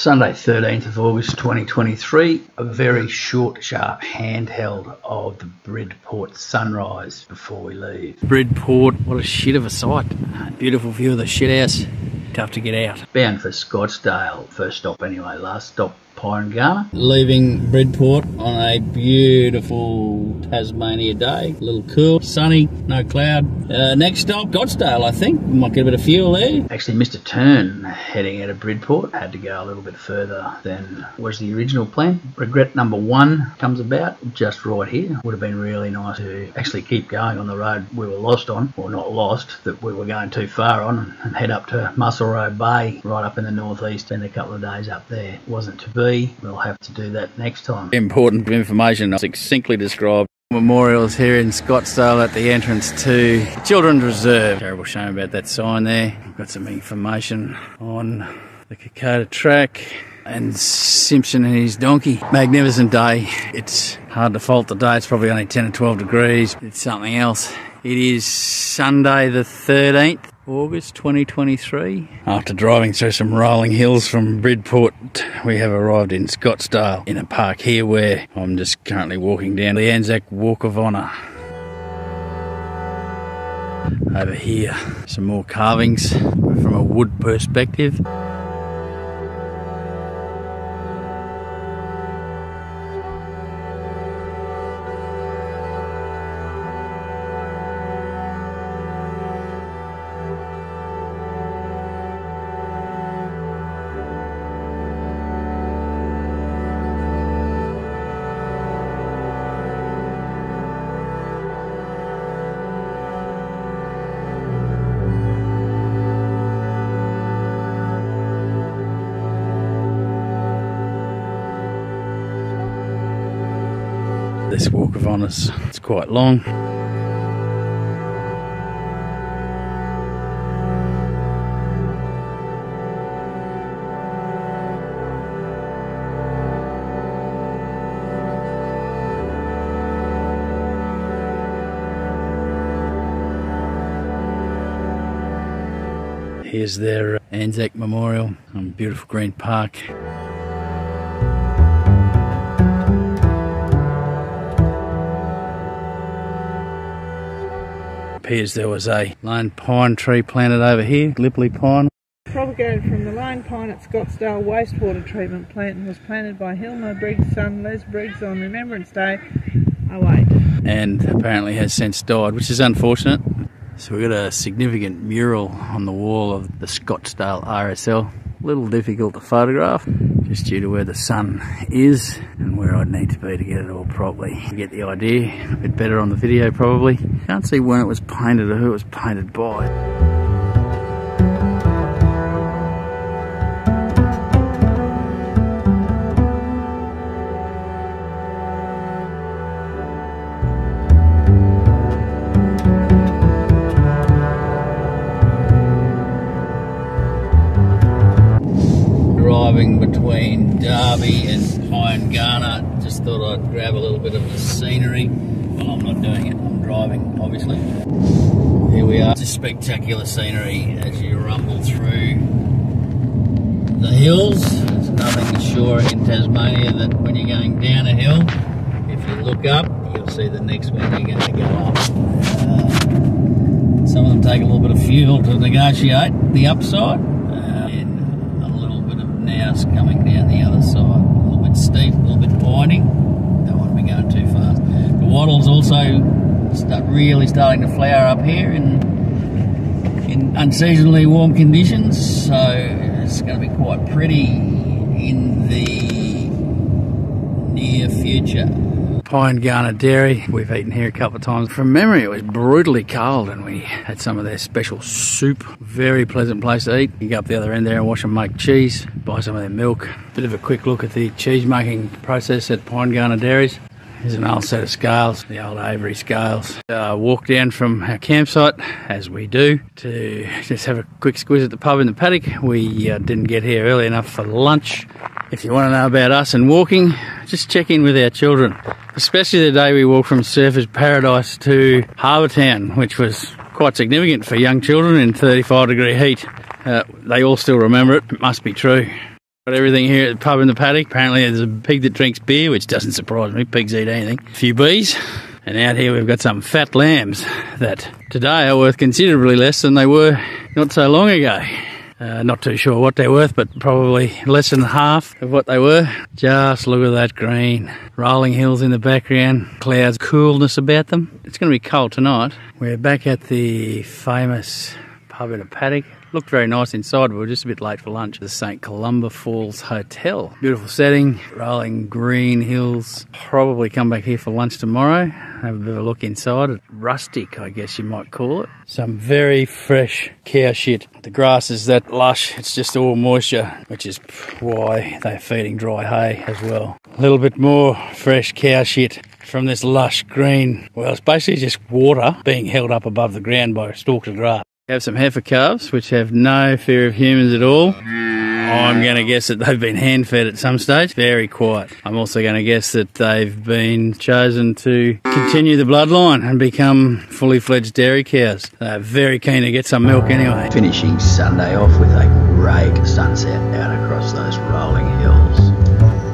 Sunday, 13th of August 2023, a very short, sharp handheld of the Bridport sunrise before we leave. Bridport, what a shit of a sight. Beautiful view of the shit house. Tough to get out. Bound for Scottsdale, first stop anyway, last stop Leaving Bridport on a beautiful Tasmania day. A little cool, sunny, no cloud. Uh, next stop, Scottsdale, I think. Might get a bit of fuel there. Actually missed a turn heading out of Bridport. Had to go a little bit further than was the original plan. Regret number one comes about just right here. Would have been really nice to actually keep going on the road we were lost on, or not lost, that we were going too far on, and head up to Musselroe Bay, right up in the northeast. Spend a couple of days up there. Wasn't to be. We'll have to do that next time. Important information succinctly described. Memorials here in Scottsdale at the entrance to Children's Reserve. Terrible shame about that sign there. I've got some information on the Kokoda track and Simpson and his donkey. Magnificent day. It's hard to fault the day. It's probably only 10 or 12 degrees. It's something else. It is Sunday the 13th. August 2023. After driving through some rolling hills from Bridport, we have arrived in Scottsdale in a park here where I'm just currently walking down the Anzac Walk of Honour. Over here, some more carvings from a wood perspective. This walk of honours, it's quite long. Here's their uh, Anzac Memorial on beautiful green park. Appears there was a lone pine tree planted over here, Gallipoli pine. Propagated from the lone pine at Scottsdale Wastewater Treatment Plant and was planted by Hilma Briggs' son Les Briggs on Remembrance Day 08. And apparently has since died, which is unfortunate. So we've got a significant mural on the wall of the Scottsdale RSL. A little difficult to photograph, just due to where the sun is and where I'd need to be to get it all properly. Get the idea a bit better on the video probably. Can't see when it was painted or who it was painted by. Between Derby and Pyengana. Just thought I'd grab a little bit of the scenery. Well, I'm not doing it, I'm driving, obviously. Here we are. Just spectacular scenery as you rumble through the hills. There's nothing sure in Tasmania that when you're going down a hill, if you look up, you'll see the next one you're going to go up. Uh, some of them take a little bit of fuel to negotiate the upside house coming down the other side. A little bit steep, a little bit winding. Don't want to be going too fast. The wattles also start really starting to flower up here in in unseasonably warm conditions, so it's going to be quite pretty in the near future. Pyengana Dairy. We've eaten here a couple of times. From memory, it was brutally cold and we had some of their special soup. Very pleasant place to eat. You go up the other end there and watch them make cheese, buy some of their milk. Bit of a quick look at the cheese making process at Pyengana Dairies. Here's an old set of scales, the old Avery scales. Uh, walk down from our campsite, as we do, to just have a quick squeeze at the pub in the paddock. We uh, didn't get here early enough for lunch. If you want to know about us and walking, just check in with our children. Especially the day we walked from Surfers Paradise to Harbour Town, which was quite significant for young children in 35 degree heat. Uh, they all still remember it. It must be true. Got everything here at the pub in the paddock. Apparently, there's a pig that drinks beer, which doesn't surprise me. Pigs eat anything. A few bees. And out here we've got some fat lambs that today are worth considerably less than they were not so long ago. Uh, not too sure what they're worth, but probably less than half of what they were. Just look at that green. Rolling hills in the background, clouds, coolness about them. It's going to be cold tonight. We're back at the famous pub in a paddock. Looked very nice inside. We were just a bit late for lunch. The St. Columba Falls Hotel. Beautiful setting, rolling green hills. Probably come back here for lunch tomorrow. Have a bit of a look inside. Rustic, I guess you might call it. Some very fresh cow shit. The grass is that lush. It's just all moisture, which is why they're feeding dry hay as well. A little bit more fresh cow shit from this lush green. Well, it's basically just water being held up above the ground by stalks of grass. We have some heifer calves which have no fear of humans at all. I'm going to guess that they've been hand fed at some stage. Very quiet. I'm also going to guess that they've been chosen to continue the bloodline and become fully fledged dairy cows. They're very keen to get some milk anyway. Finishing Sunday off with a great sunset out across those rolling hills.